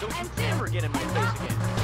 Don't you ever get in my face again.